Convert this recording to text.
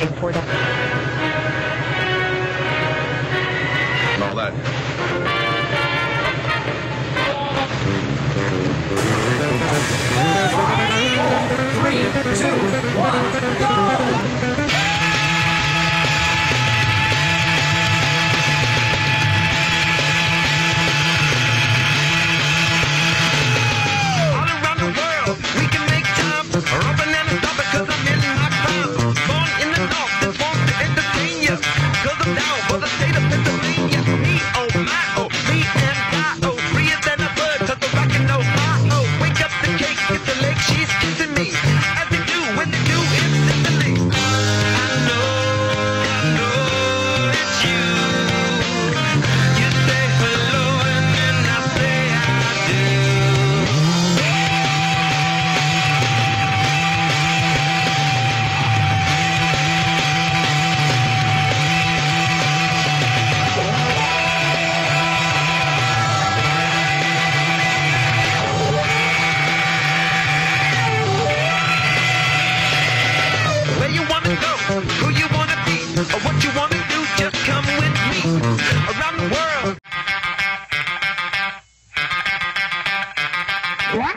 Important. who you wanna be or what you wanna do. Just come with me around the world. Wow.